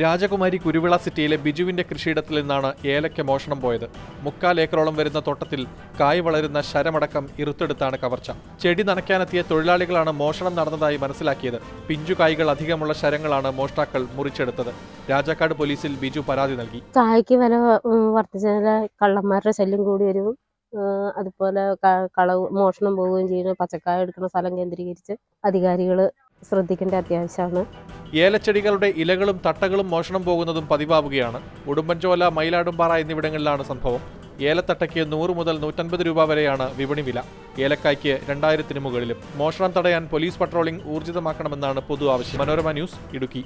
രാജകുമാരി കുരുവിള സിറ്റിയിലെ ബിജുവിന്റെ കൃഷിയിടത്തിൽ നിന്നാണ് ഏലയ്ക്ക മോഷണം പോയത്. മുക്കാൽ ഏക്കറോളം വരുന്ന തോട്ടത്തിൽ കായ് വളരുന്ന ശരമടക്കം ഇറുത്തെടുത്താണ് കവർച്ച. ചെടി നനയ്ക്കാനെത്തിയ തൊഴിലാളികളാണ് മോഷണം നടന്നതായി മനസ്സിലാക്കിയത്. പിഞ്ചു കായ്കൾ അധികമുള്ള ശരങ്ങളാണ് മോഷ്ടാക്കൾ മുറിച്ചെടുത്തത്. രാജാക്കാട് പോലീസിൽ ബിജു പരാതി നൽകി. കായ്ക്ക് വില വർദ്ധിച്ചതിന് കള്ളന്മാരുടെ ശല്യം കൂടി വരും. അതുപോലെ കളവ് മോഷണം പോവുകയും ചെയ്യുന്ന. പച്ചക്കായ എടുക്കുന്ന സ്ഥലം കേന്ദ്രീകരിച്ച് അധികാരികൾ ശ്രദ്ധിക്കേണ്ട അത്യാവശ്യമാണ്. ഏലച്ചെടികളുടെ ഇലകളും തട്ടകളും മോഷണം പോകുന്നതും പതിവാവുകയാണ്. ഉടുമ്പൻചോല മയിലാടുംപാറ എന്നിവിടങ്ങളിലാണ് സംഭവം. ഏലത്തട്ടയ്ക്ക് നൂറ് മുതൽ നൂറ്റൻപത് രൂപ വരെയാണ് വിപണി വില. ഏലക്കായ്ക്ക് രണ്ടായിരത്തിന് മുകളിലും. മോഷണം തടയാൻ പോലീസ് പട്രോളിംഗ് ഊർജിതമാക്കണമെന്നാണ് പൊതു ആവശ്യം. മനോരമ ന്യൂസ് ഇടുക്കി.